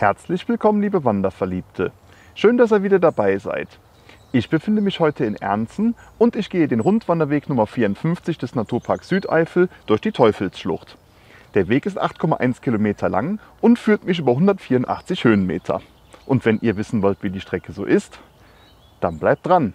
Herzlich willkommen, liebe Wanderverliebte. Schön, dass ihr wieder dabei seid. Ich befinde mich heute in Ernzen und ich gehe den Rundwanderweg Nummer 54 des Naturparks Südeifel durch die Teufelsschlucht. Der Weg ist 8,1 Kilometer lang und führt mich über 184 Höhenmeter. Und wenn ihr wissen wollt, wie die Strecke so ist, dann bleibt dran.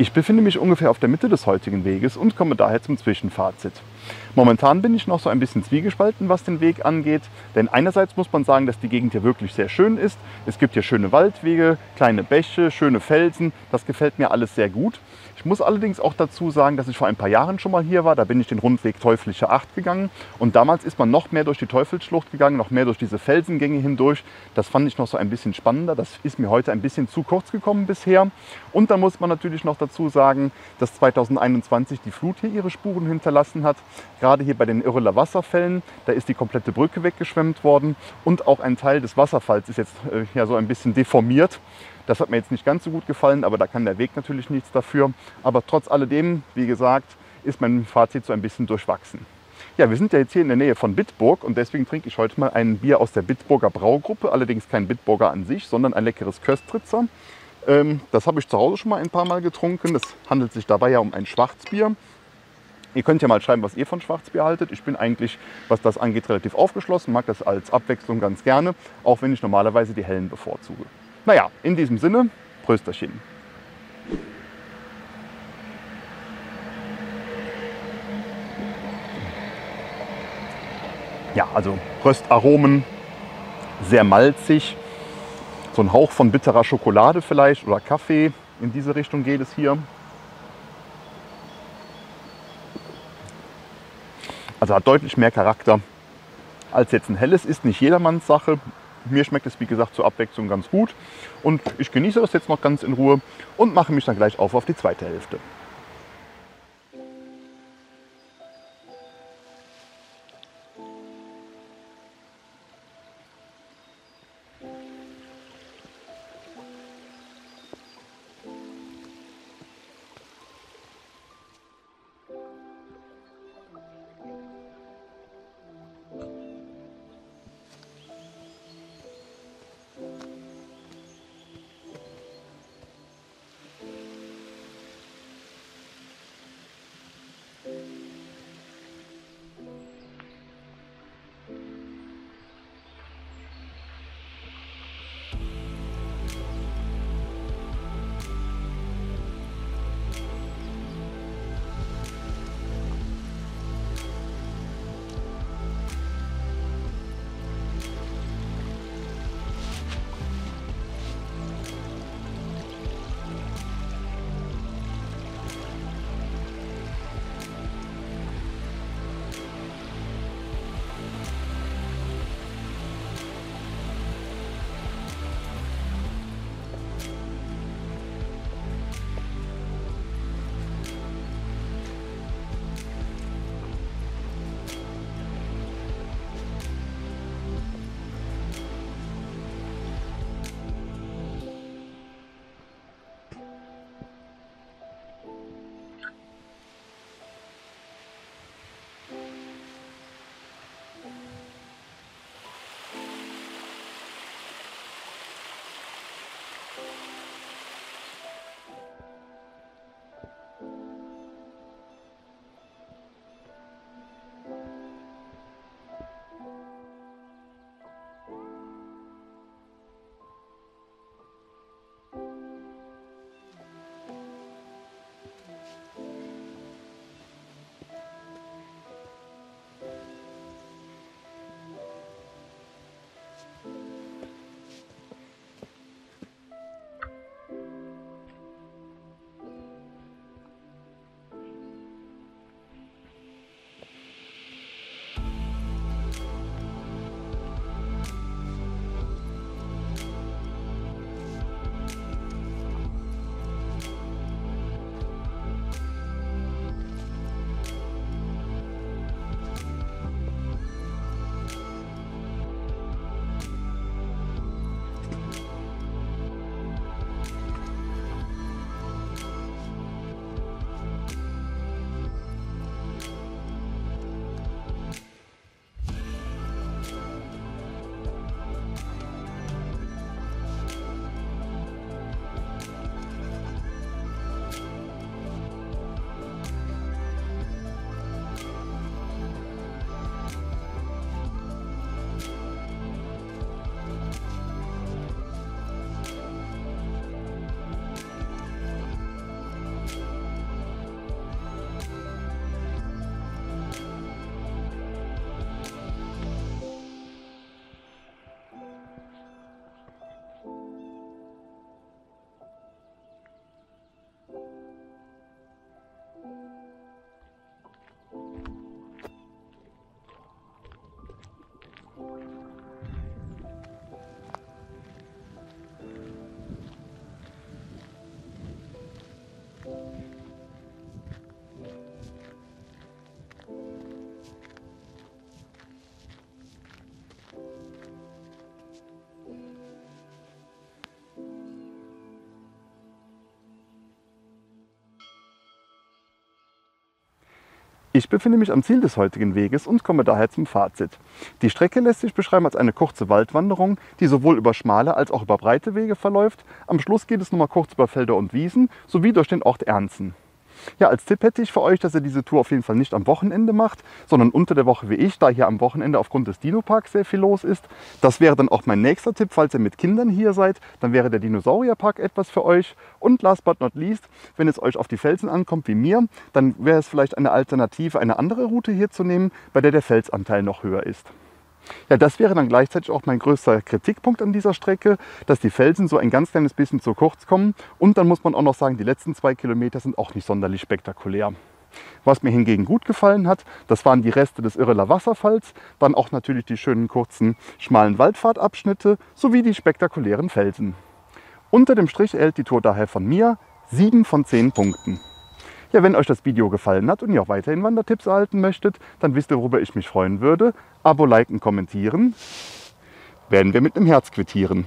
Ich befinde mich ungefähr auf der Mitte des heutigen Weges und komme daher zum Zwischenfazit. Momentan bin ich noch so ein bisschen zwiegespalten, was den Weg angeht, denn einerseits muss man sagen, dass die Gegend hier wirklich sehr schön ist. Es gibt hier schöne Waldwege, kleine Bäche, schöne Felsen, das gefällt mir alles sehr gut. Ich muss allerdings auch dazu sagen, dass ich vor ein paar Jahren schon mal hier war. Da bin ich den Rundweg Teuflische Acht gegangen. Und damals ist man noch mehr durch die Teufelsschlucht gegangen, noch mehr durch diese Felsengänge hindurch. Das fand ich noch so ein bisschen spannender. Das ist mir heute ein bisschen zu kurz gekommen bisher. Und dann muss man natürlich noch dazu sagen, dass 2021 die Flut hier ihre Spuren hinterlassen hat. Gerade hier bei den Irreler Wasserfällen, da ist die komplette Brücke weggeschwemmt worden. Und auch ein Teil des Wasserfalls ist jetzt äh, ja so ein bisschen deformiert. Das hat mir jetzt nicht ganz so gut gefallen, aber da kann der Weg natürlich nichts dafür. Aber trotz alledem, wie gesagt, ist mein Fazit so ein bisschen durchwachsen. Ja, wir sind ja jetzt hier in der Nähe von Bitburg und deswegen trinke ich heute mal ein Bier aus der Bitburger Braugruppe. Allerdings kein Bitburger an sich, sondern ein leckeres Köstritzer. Ähm, das habe ich zu Hause schon mal ein paar Mal getrunken. Es handelt sich dabei ja um ein Schwarzbier. Ihr könnt ja mal schreiben, was ihr von Schwarzbier haltet. Ich bin eigentlich, was das angeht, relativ aufgeschlossen, mag das als Abwechslung ganz gerne, auch wenn ich normalerweise die hellen bevorzuge. Naja, in diesem Sinne, Prösterchen. Ja, also Röstaromen, sehr malzig, so ein Hauch von bitterer Schokolade vielleicht oder Kaffee. In diese Richtung geht es hier. Also hat deutlich mehr Charakter als jetzt ein helles. Ist nicht jedermanns Sache. Mir schmeckt es wie gesagt zur Abwechslung ganz gut. Und ich genieße das jetzt noch ganz in Ruhe und mache mich dann gleich auf auf die zweite Hälfte. Ich befinde mich am Ziel des heutigen Weges und komme daher zum Fazit. Die Strecke lässt sich beschreiben als eine kurze Waldwanderung, die sowohl über schmale als auch über breite Wege verläuft. Am Schluss geht es nochmal kurz über Felder und Wiesen sowie durch den Ort Ernzen. Ja, als Tipp hätte ich für euch, dass ihr diese Tour auf jeden Fall nicht am Wochenende macht, sondern unter der Woche wie ich, da hier am Wochenende aufgrund des Dino-Parks sehr viel los ist. Das wäre dann auch mein nächster Tipp, falls ihr mit Kindern hier seid, dann wäre der Dinosaurierpark etwas für euch. Und last but not least, wenn es euch auf die Felsen ankommt wie mir, dann wäre es vielleicht eine Alternative, eine andere Route hier zu nehmen, bei der der Felsanteil noch höher ist. Ja, das wäre dann gleichzeitig auch mein größter Kritikpunkt an dieser Strecke, dass die Felsen so ein ganz kleines bisschen zu kurz kommen. Und dann muss man auch noch sagen, die letzten zwei Kilometer sind auch nicht sonderlich spektakulär. Was mir hingegen gut gefallen hat, das waren die Reste des Irreler Wasserfalls, dann auch natürlich die schönen kurzen, schmalen Waldfahrtabschnitte sowie die spektakulären Felsen. Unter dem Strich erhält die Tour daher von mir 7 von 10 Punkten. Ja, wenn euch das Video gefallen hat und ihr auch weiterhin Wandertipps erhalten möchtet, dann wisst ihr, worüber ich mich freuen würde. Abo, liken, kommentieren. Werden wir mit einem Herz quittieren.